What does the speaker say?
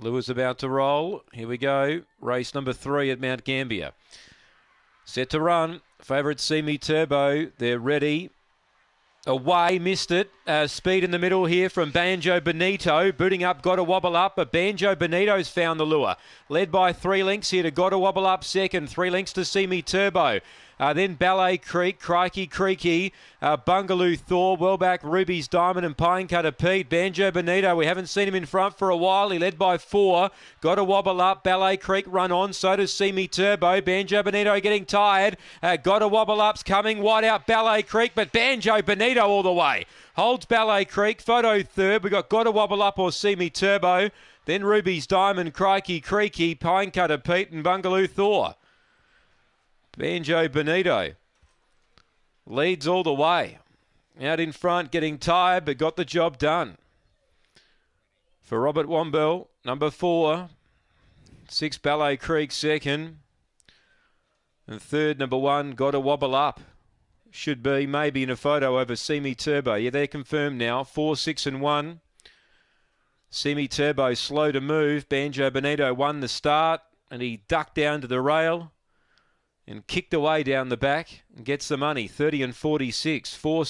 Lewis about to roll. Here we go. Race number three at Mount Gambier. Set to run. Favourite Me Turbo. They're ready. Away, missed it. Uh, speed in the middle here from Banjo Benito. Booting up, got to wobble up, but Banjo Benito's found the lure. Led by three links here to got to wobble up second. Three links to Me Turbo. Uh, then Ballet Creek, Crikey Creaky, uh, Bungaloo Thor, Wellback, Ruby's Diamond, and Pine Cutter Pete. Banjo Benito, we haven't seen him in front for a while. He led by four. Got to wobble up. Ballet Creek run on. So does See Me Turbo. Banjo Benito getting tired. Uh, got to wobble up's coming. Wide out Ballet Creek, but Banjo Benito all the way. Holds Ballet Creek. Photo third. We've got Got to wobble up or See Me Turbo. Then Ruby's Diamond, Crikey Creaky, Pine Cutter Pete, and Bungaloo Thor. Banjo Benito leads all the way. Out in front, getting tired, but got the job done. For Robert Womble, number four. Six Ballet Creek second. And third, number one, got a wobble up. Should be maybe in a photo over See Me Turbo. Yeah, they're confirmed now. Four, six, and one. See Me Turbo slow to move. Banjo Benito won the start and he ducked down to the rail and kicked away down the back and gets the money 30 and 46 4